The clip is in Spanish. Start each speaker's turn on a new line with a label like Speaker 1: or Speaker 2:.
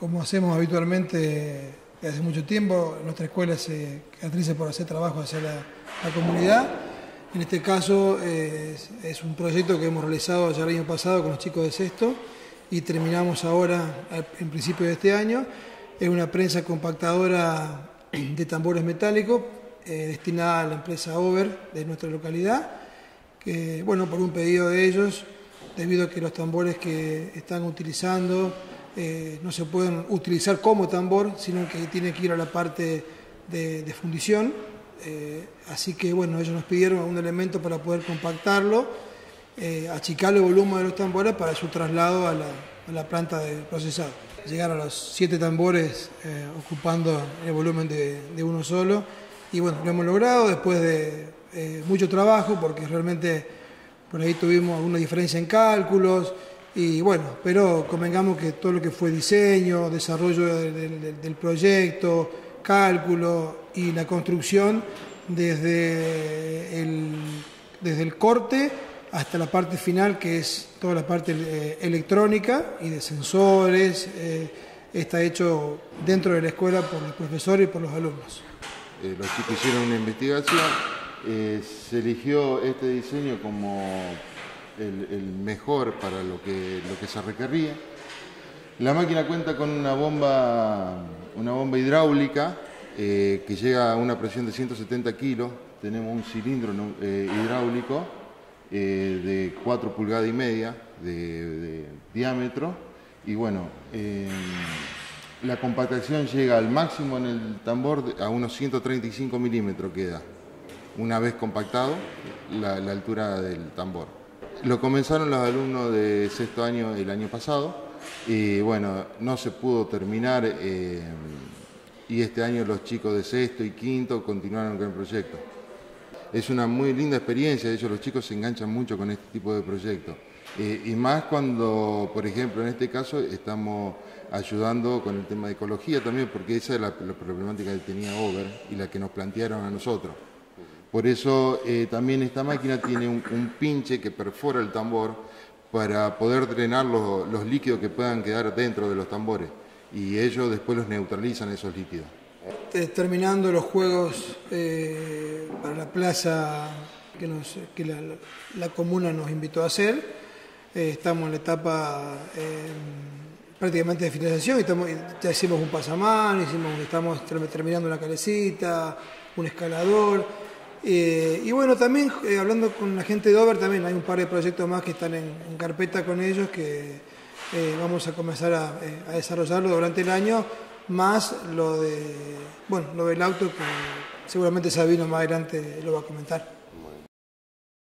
Speaker 1: como hacemos habitualmente desde hace mucho tiempo, nuestra escuela se caracteriza por hacer trabajo hacia la, comunidad. En este caso es, un proyecto que hemos realizado ya el año pasado con los chicos de sexto y terminamos ahora en principio de este año. Es una prensa compactadora de tambores metálicos eh, destinada a la empresa Over de nuestra localidad, que bueno, por un pedido de ellos, debido a que los tambores que están utilizando eh, no se pueden utilizar como tambor, sino que tiene que ir a la parte de, fundición. Eh, así que bueno, ellos nos pidieron un elemento para poder compactarlo, eh, achicar el volumen de los tambores para su traslado a la, planta de procesado. Llegar a los siete tambores ocupando el volumen de, uno solo. Y bueno, lo hemos logrado después de mucho trabajo, porque realmente por ahí tuvimos alguna diferencia en cálculos. Y bueno, pero convengamos que todo lo que fue diseño, desarrollo del, proyecto, cálculo y la construcción desde el, desde el corte hasta la parte final, que es toda la parte eh, electrónica y de sensores, eh, está hecho dentro de la escuela por los profesores y por los alumnos.
Speaker 2: Eh, los chicos hicieron una investigación, se eligió este diseño como el, mejor para lo que, lo que se requería. La máquina cuenta con una bomba, una bomba hidráulica eh, que llega a una presión de 170 kilos. Tenemos un cilindro eh, hidráulico eh, de 4 pulgadas y media de, diámetro. Y bueno, la compactación llega al máximo en el tambor a unos 135 milímetros queda, una vez compactado la altura del tambor. Lo comenzaron los alumnos de sexto año el año pasado y bueno, no se pudo terminar eh, y este año los chicos de sexto y quinto continuaron con el proyecto. Es una muy linda experiencia, de hecho los chicos se enganchan mucho con este tipo de proyectos. Eh, y más cuando, por ejemplo, en este caso estamos ayudando con el tema de ecología también, porque esa es la, la problemática que tenía Over y la que nos plantearon a nosotros. Por eso eh, también esta máquina tiene un, pinche que perfora el tambor para poder drenar los, líquidos que puedan quedar dentro de los tambores y ellos después los neutralizan esos líquidos.
Speaker 1: Eh, terminando los juegos eh, para la plaza que, la, comuna nos invitó a hacer, estamos en la etapa prácticamente de finalización, estamos, ya hicimos un pasamán, hicimos, estamos terminando una calecita, un escalador. Eh, y bueno, también eh, hablando con la gente de Over, también hay un par de proyectos más que están en, carpeta con ellos que eh, vamos a comenzar a, a, desarrollarlo durante el año, más lo, de, bueno, lo del auto que seguramente Sabino más adelante lo va a comentar.